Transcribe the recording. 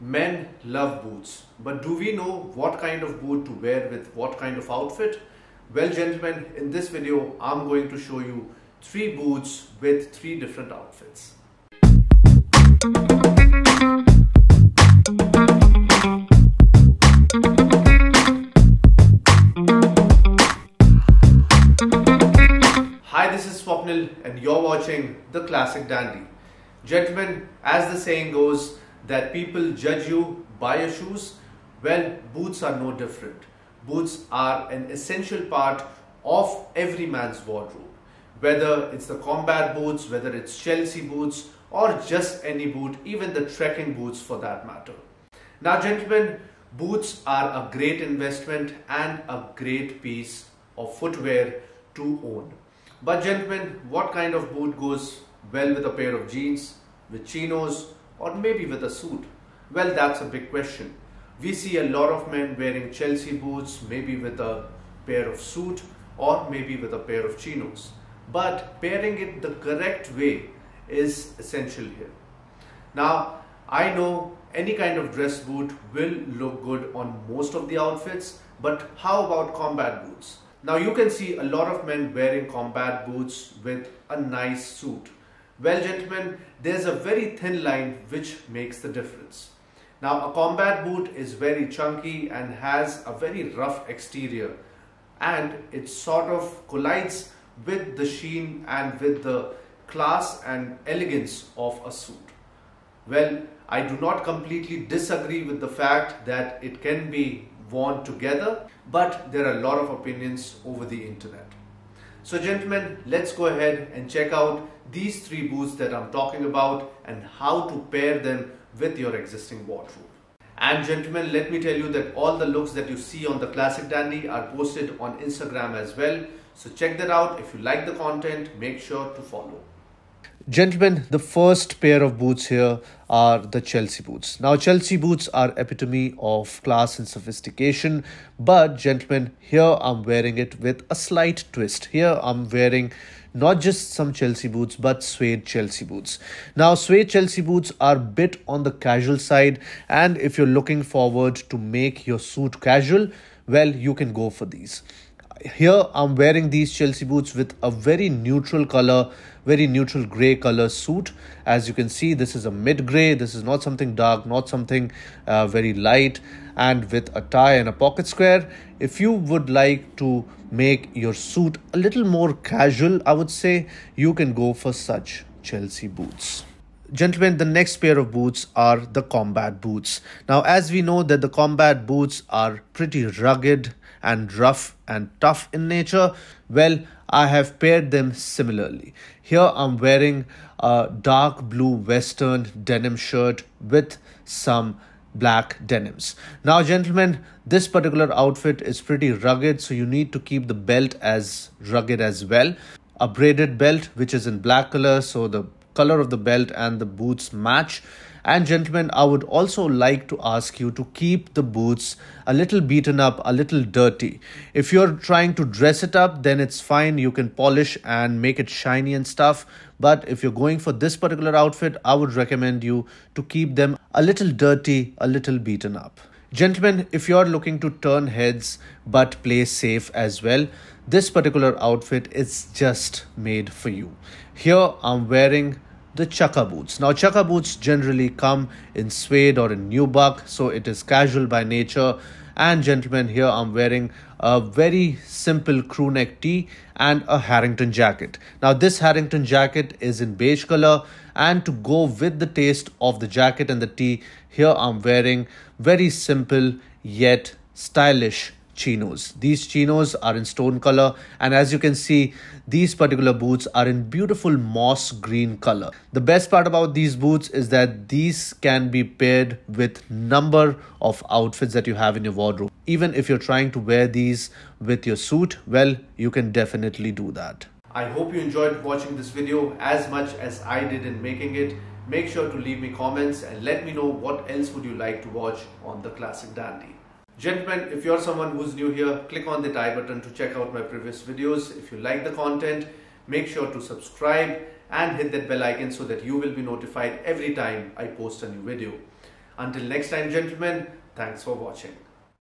Men love boots, but do we know what kind of boot to wear with what kind of outfit? Well gentlemen, in this video I'm going to show you three boots with three different outfits. Hi, this is Swapnil and you're watching The Classic Dandy. Gentlemen, as the saying goes, that people judge you by your shoes, well, boots are no different. Boots are an essential part of every man's wardrobe. Whether it's the combat boots, whether it's Chelsea boots, or just any boot, even the trekking boots for that matter. Now, gentlemen, boots are a great investment and a great piece of footwear to own. But, gentlemen, what kind of boot goes well with a pair of jeans, with chinos, or maybe with a suit? Well, that's a big question. We see a lot of men wearing Chelsea boots, maybe with a pair of suit or maybe with a pair of chinos. But pairing it the correct way is essential here. Now, I know any kind of dress boot will look good on most of the outfits, but how about combat boots? Now you can see a lot of men wearing combat boots with a nice suit. Well, gentlemen, there's a very thin line which makes the difference. Now, a combat boot is very chunky and has a very rough exterior and it sort of collides with the sheen and with the class and elegance of a suit. Well, I do not completely disagree with the fact that it can be worn together, but there are a lot of opinions over the internet. So gentlemen, let's go ahead and check out these three boots that I'm talking about and how to pair them with your existing wardrobe. And gentlemen, let me tell you that all the looks that you see on the Classic Dandy are posted on Instagram as well. So check that out. If you like the content, make sure to follow. Gentlemen, the first pair of boots here are the Chelsea boots. Now, Chelsea boots are epitome of class and sophistication, but gentlemen, here I'm wearing it with a slight twist. Here I'm wearing not just some Chelsea boots but suede Chelsea boots. Now suede Chelsea boots are a bit on the casual side and if you're looking forward to make your suit casual, well you can go for these. Here I'm wearing these Chelsea boots with a very neutral color, very neutral gray color suit. As you can see, this is a mid gray. This is not something dark, not something uh, very light and with a tie and a pocket square. If you would like to make your suit a little more casual, I would say you can go for such Chelsea boots. Gentlemen, the next pair of boots are the combat boots. Now, as we know that the combat boots are pretty rugged and rough and tough in nature, well, I have paired them similarly. Here I'm wearing a dark blue western denim shirt with some black denims. Now, gentlemen, this particular outfit is pretty rugged, so you need to keep the belt as rugged as well. A braided belt, which is in black color, so the color of the belt and the boots match. And gentlemen, I would also like to ask you to keep the boots a little beaten up, a little dirty. If you're trying to dress it up, then it's fine. You can polish and make it shiny and stuff. But if you're going for this particular outfit, I would recommend you to keep them a little dirty, a little beaten up. Gentlemen, if you're looking to turn heads but play safe as well, this particular outfit is just made for you. Here I'm wearing the chukka boots. Now, chukka boots generally come in suede or in nubuck, so it is casual by nature. And gentlemen, here I'm wearing a very simple crew neck tee and a Harrington jacket. Now, this Harrington jacket is in beige color, and to go with the taste of the jacket and the tee, here I'm wearing very simple yet stylish chinos. These chinos are in stone color and as you can see these particular boots are in beautiful moss green color. The best part about these boots is that these can be paired with number of outfits that you have in your wardrobe. Even if you're trying to wear these with your suit, well you can definitely do that. I hope you enjoyed watching this video as much as I did in making it. Make sure to leave me comments and let me know what else would you like to watch on The Classic Dandy. Gentlemen, if you're someone who's new here, click on the i button to check out my previous videos. If you like the content, make sure to subscribe and hit that bell icon so that you will be notified every time I post a new video. Until next time, gentlemen, thanks for watching.